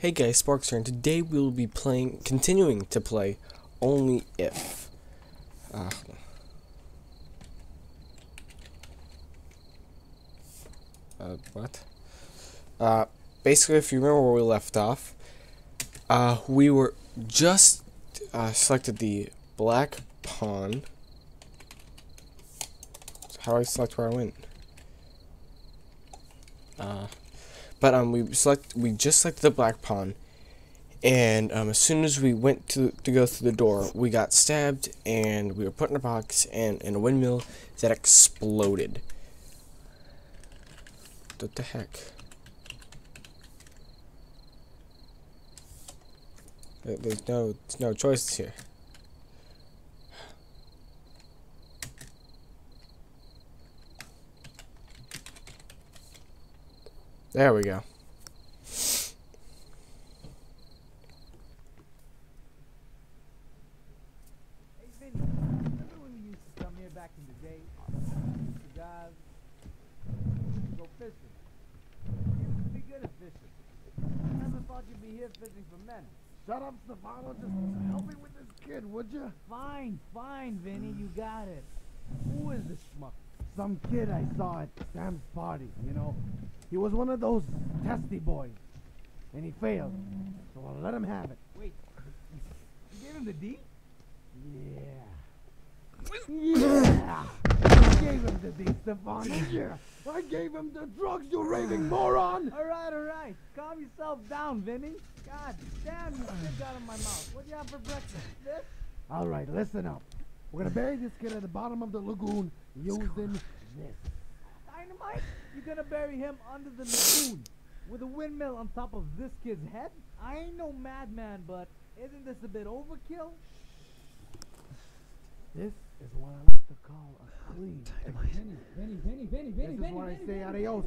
Hey guys, Sparks here, and today we will be playing, continuing to play Only If. Uh, uh, what? Uh, basically, if you remember where we left off, uh, we were just uh, selected the black pawn. How do I select where I went? Uh, but um, we select we just selected the black pawn, and um, as soon as we went to to go through the door, we got stabbed, and we were put in a box and in a windmill that exploded. What the heck? There's no there's no choices here. There we go. Hey, Vinny, remember when we used to come here back in the day? Cigars, go fishing. You used to be good at fishing. I never thought you'd be here fishing we go. Shut up, Stefano. Just help me with this kid, would you? Fine, fine, Vinny, you got it. Who is this schmuck? Some kid I saw at Sam's party, you know. He was one of those testy boys. And he failed. So I'll let him have it. Wait, you gave him the D? Yeah. Yeah. I gave him the D, Stefano. Yeah. I gave him the drugs, you raving moron. Alright, alright. Calm yourself down, Vinny. God damn, you spit out of my mouth. What do you have for breakfast? This? All right, listen up. We're gonna bury this kid at the bottom of the lagoon using this. Dynamite? You're gonna bury him under the lagoon with a windmill on top of this kid's head? I ain't no madman, but isn't this a bit overkill? This is what I like to call a clean. Vinny, Vinny, Vinny, Vinny, Vinny, This is what I say adios.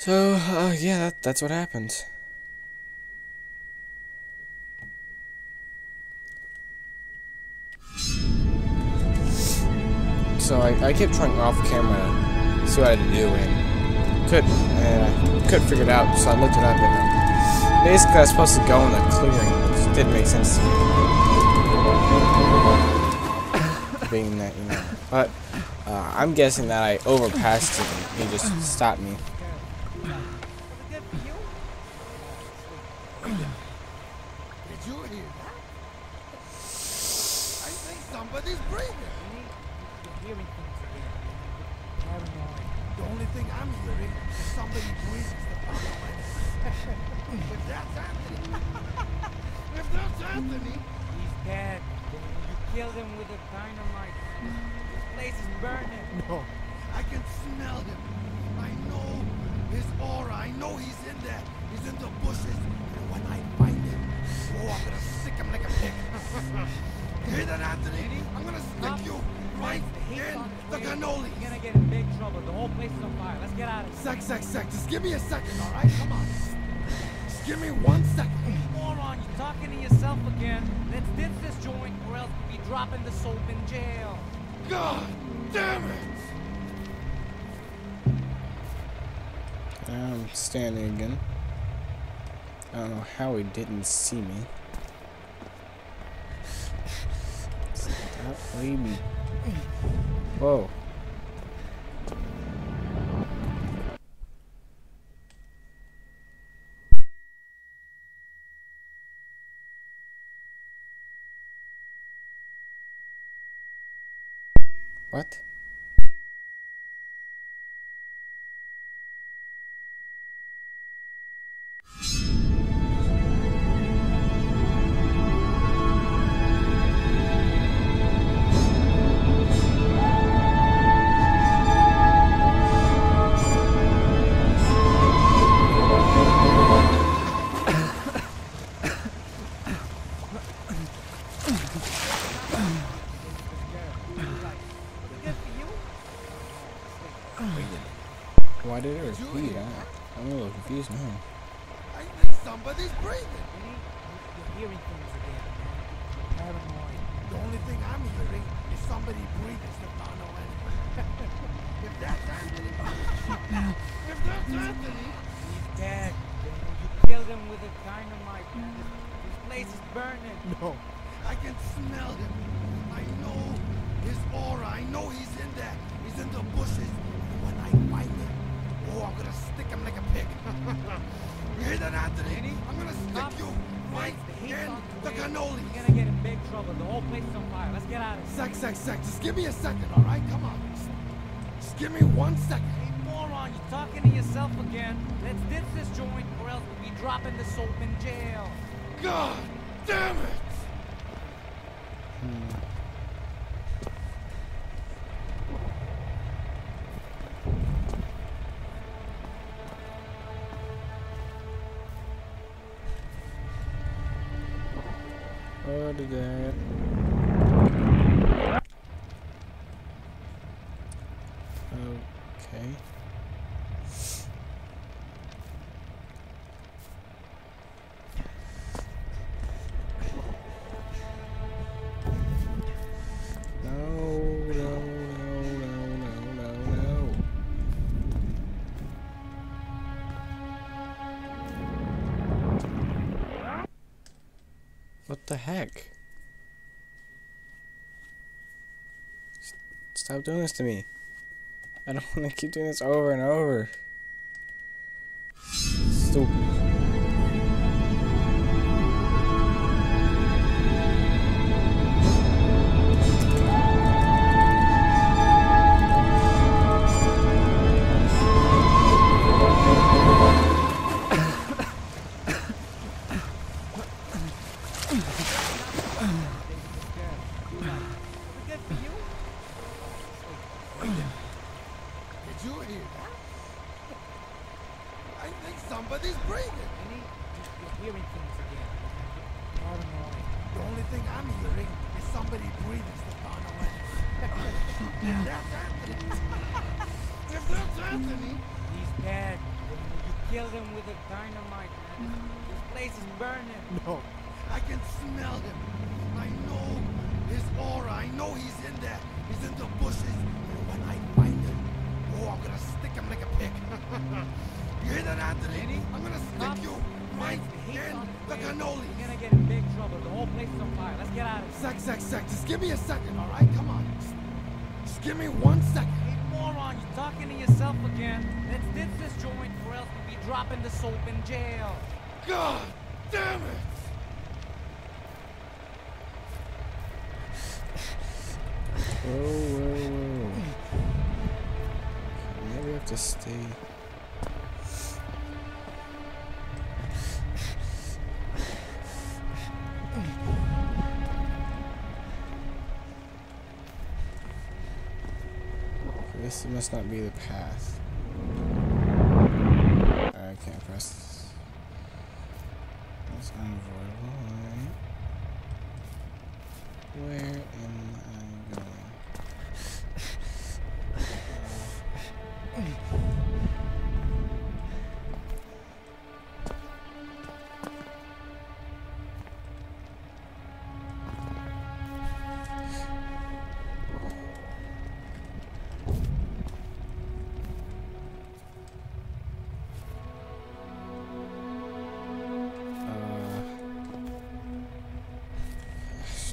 So, uh, yeah, that, that's what happened. So I, I kept trying off camera to see what I had to do and couldn't, and I couldn't figure it out, so I looked it up and uh, basically I was supposed to go in the clearing, just didn't make sense to me. Being that, you know, but uh, I'm guessing that I overpassed him and he just stopped me. Somebody's breathing. You're hearing things again. Paranoid. The only thing I'm hearing is somebody breathing. if that's Anthony, if that's Anthony, He's dead. You killed him with a dynamite. This place is burning. no, I can smell him. I know his aura. I know he's in there. He's in the bushes. And when I find him, oh, I'm gonna sick him like a pig. Hear that, Anthony? I'm gonna stick you right in the cannoli. You're gonna get in big trouble. The whole place is on fire. Let's get out of here. Sec, sec, sec. Just give me a second, all right? Come on. Just give me one second. Moron, you're talking to yourself again. Let's ditch this joint or else we'll be dropping the soap in jail. God damn it! I'm standing again. I don't know how he didn't see me. Stop leaving me. Whoa. You're hearing things again, man. Paranoid. The only thing I'm hearing is somebody breathing, Stefano. And if that's Anthony, if that's Anthony, He's dead. You killed him with a dynamite. This, this place is burning. no, I can smell him. I know his aura. I know he's in there. He's in the bushes. And when I find him, oh, I'm gonna stick him like a pig. you hear that, Anthony? Vinny, I'm gonna stick stop. you right The in the way. cannoli. You're gonna get in big trouble. The whole place is on fire. Let's get out of here. Sec, sec, sec. Just give me a second, all right? Come on. Just, just give me one second. Hey, moron, you're talking to yourself again. Let's ditch this joint, or else we'll be dropping the soap in jail. God damn it! What is that? Okay. The heck? Stop doing this to me. I don't want to keep doing this over and over. Stupid. Hearing things again. You're paranoid. The only thing I'm hearing is somebody breathing, Stefano. And if that's Anthony, if that's Anthony, He's dead. You killed him with a dynamite, man. This place is burning. no, I can smell him. I know his aura. I know he's in there. He's in the bushes. And when I find him, oh, I'm gonna stick him like a pig. you hear that, Anthony? Vinny, I'm gonna stop. stick you right The in the way. cannoli. You're gonna get in big trouble. The whole place is on fire. Let's get out of here. Sec, sec, sec. Just give me a second, all right? Come on. Just, just give me one second. Hey, moron, you're talking to yourself again. Let's ditch this joint, or else we'll be dropping the soap in jail. God damn it! Whoa, whoa, whoa. Maybe I have to stay. This must not be the path. I can't press this. That's unavoidable, alright. Where am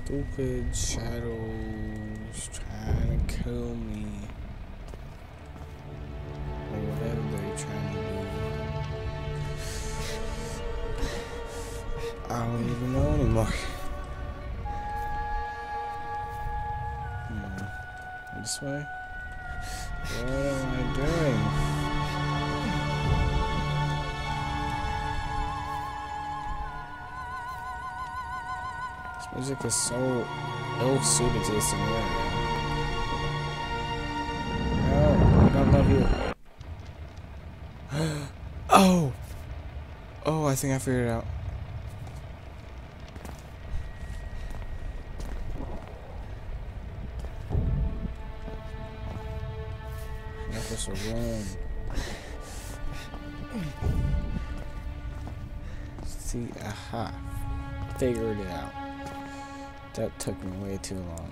stupid shadows trying to kill me. Or whatever they're trying to do. I don't even know anymore. Hmm. This way? What music is so ill suited to this scenario. No, I don't oh! Oh, I think I figured it out. Not to run. See, aha. Figured it out. That took me way too long.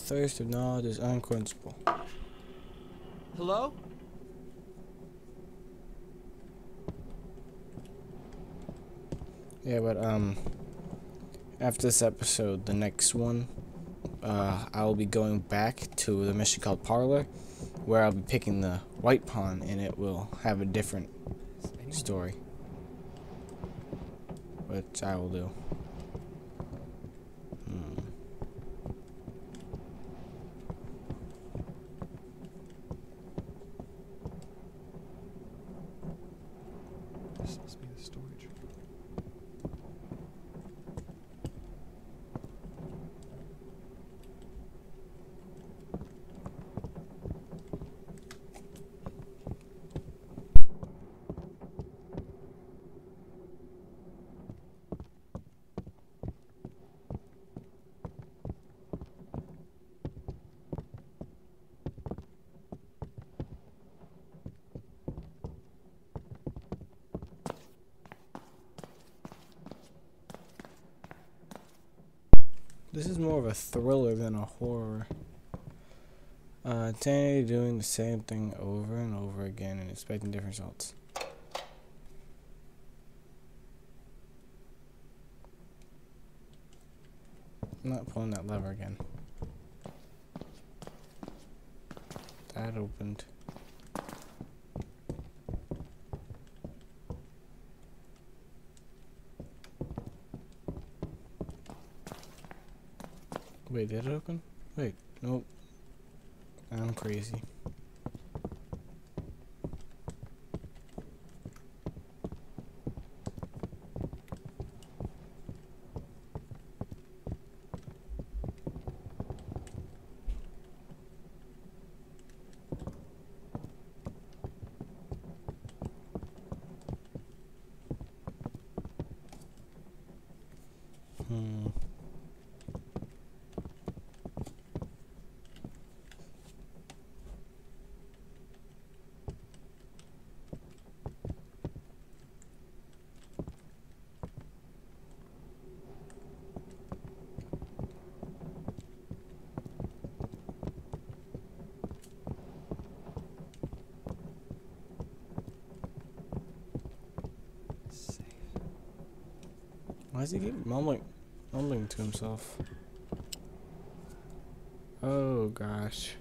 Thirst of knowledge is unquenchable. Hello? Yeah, but um, after this episode, the next one, uh, I will be going back to the mission called Parlor, where I'll be picking the white pawn, and it will have a different story, which I will do. Hmm. This must be the storage room. This is more of a thriller than a horror. Uh, Tanny doing the same thing over and over again and expecting different results. I'm not pulling that lever again. That opened. Wait, did it open? Wait, nope. I'm crazy. Hmm. Safe. Why does he keep mumbling, mumbling to himself? Oh gosh.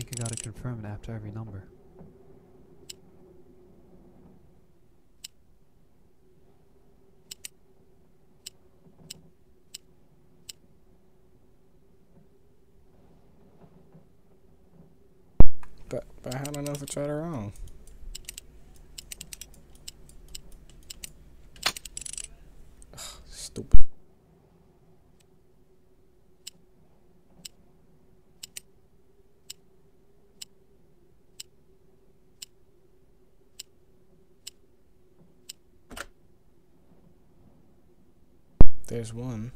Think you gotta confirm it after every number. But but how do I know if it's right or wrong? Ugh, stupid. There's one.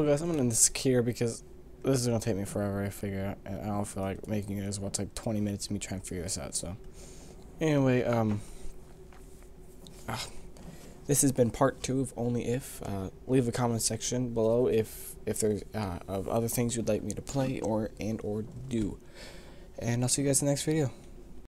Well, guys, I'm gonna end this here because this is gonna take me forever to figure out, and I don't feel like making it as well. It's like 20 minutes of me trying to figure this out. So, anyway, um, ah, this has been part two of Only If. Uh, leave a comment section below if if there's uh, of other things you'd like me to play or and or do, and I'll see you guys in the next video.